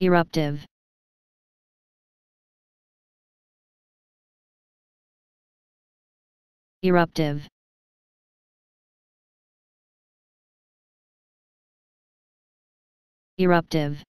eruptive. Eruptive. Eruptive.